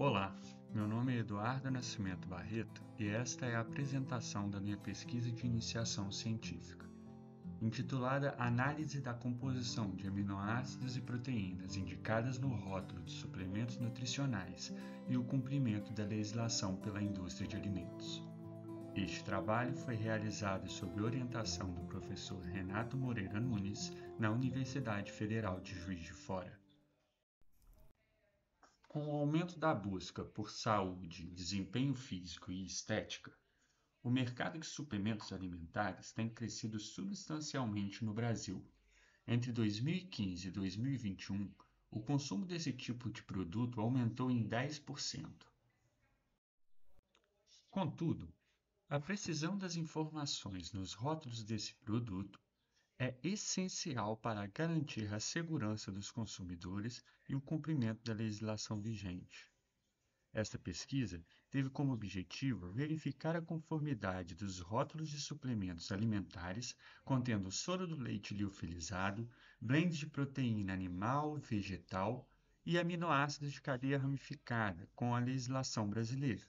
Olá, meu nome é Eduardo Nascimento Barreto e esta é a apresentação da minha pesquisa de iniciação científica, intitulada Análise da composição de aminoácidos e proteínas indicadas no rótulo de suplementos nutricionais e o cumprimento da legislação pela indústria de alimentos. Este trabalho foi realizado sob orientação do professor Renato Moreira Nunes na Universidade Federal de Juiz de Fora. Com o aumento da busca por saúde, desempenho físico e estética, o mercado de suplementos alimentares tem crescido substancialmente no Brasil. Entre 2015 e 2021, o consumo desse tipo de produto aumentou em 10%. Contudo, a precisão das informações nos rótulos desse produto é essencial para garantir a segurança dos consumidores e o cumprimento da legislação vigente. Esta pesquisa teve como objetivo verificar a conformidade dos rótulos de suplementos alimentares contendo soro do leite liofilizado, blends de proteína animal, vegetal e aminoácidos de cadeia ramificada com a legislação brasileira.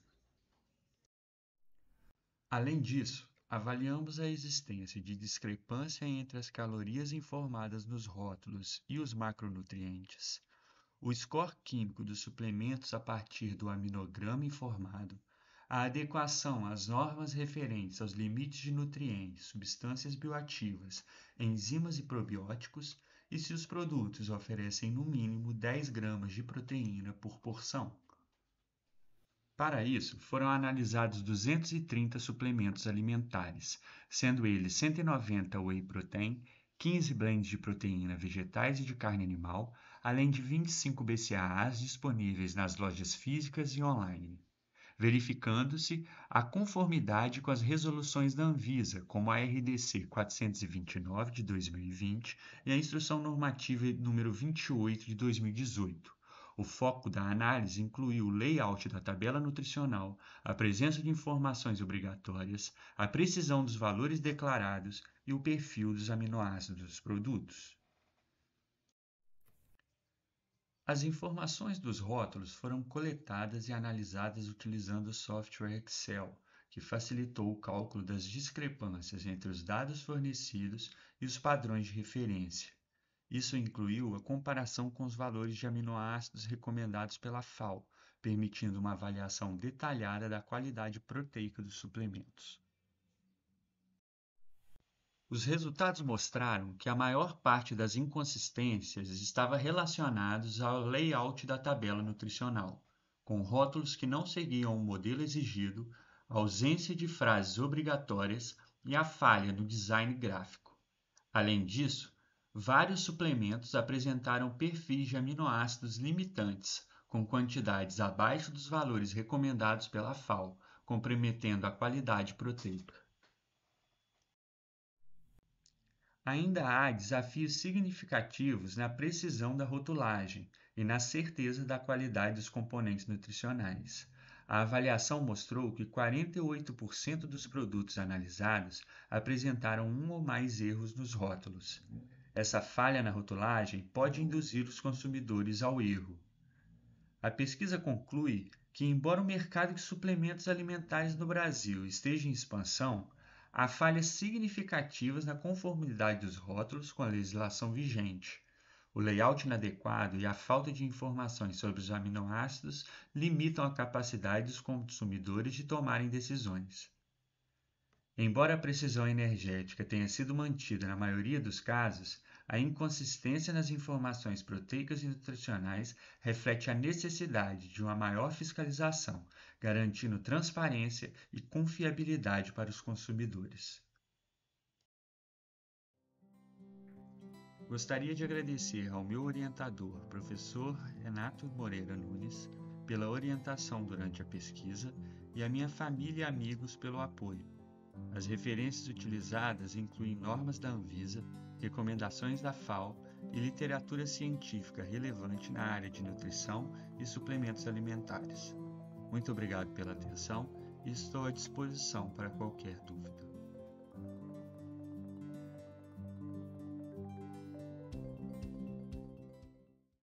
Além disso, avaliamos a existência de discrepância entre as calorias informadas nos rótulos e os macronutrientes, o score químico dos suplementos a partir do aminograma informado, a adequação às normas referentes aos limites de nutrientes, substâncias bioativas, enzimas e probióticos e se os produtos oferecem no mínimo 10 gramas de proteína por porção. Para isso, foram analisados 230 suplementos alimentares, sendo eles 190 whey protein, 15 blends de proteína vegetais e de carne animal, além de 25 BCAAs disponíveis nas lojas físicas e online, verificando-se a conformidade com as resoluções da Anvisa, como a RDC 429 de 2020 e a Instrução Normativa número 28 de 2018 o foco da análise incluiu o layout da tabela nutricional, a presença de informações obrigatórias, a precisão dos valores declarados e o perfil dos aminoácidos dos produtos. As informações dos rótulos foram coletadas e analisadas utilizando o software Excel, que facilitou o cálculo das discrepâncias entre os dados fornecidos e os padrões de referência. Isso incluiu a comparação com os valores de aminoácidos recomendados pela FAO, permitindo uma avaliação detalhada da qualidade proteica dos suplementos. Os resultados mostraram que a maior parte das inconsistências estava relacionados ao layout da tabela nutricional, com rótulos que não seguiam o modelo exigido, ausência de frases obrigatórias e a falha no design gráfico. Além disso, Vários suplementos apresentaram perfis de aminoácidos limitantes, com quantidades abaixo dos valores recomendados pela FAO, comprometendo a qualidade proteica. Ainda há desafios significativos na precisão da rotulagem e na certeza da qualidade dos componentes nutricionais. A avaliação mostrou que 48% dos produtos analisados apresentaram um ou mais erros nos rótulos. Essa falha na rotulagem pode induzir os consumidores ao erro. A pesquisa conclui que, embora o mercado de suplementos alimentares no Brasil esteja em expansão, há falhas significativas na conformidade dos rótulos com a legislação vigente. O layout inadequado e a falta de informações sobre os aminoácidos limitam a capacidade dos consumidores de tomarem decisões. Embora a precisão energética tenha sido mantida na maioria dos casos, a inconsistência nas informações proteicas e nutricionais reflete a necessidade de uma maior fiscalização, garantindo transparência e confiabilidade para os consumidores. Gostaria de agradecer ao meu orientador, professor Renato Moreira Nunes, pela orientação durante a pesquisa e à minha família e amigos pelo apoio. As referências utilizadas incluem normas da Anvisa, recomendações da FAO e literatura científica relevante na área de nutrição e suplementos alimentares. Muito obrigado pela atenção e estou à disposição para qualquer dúvida.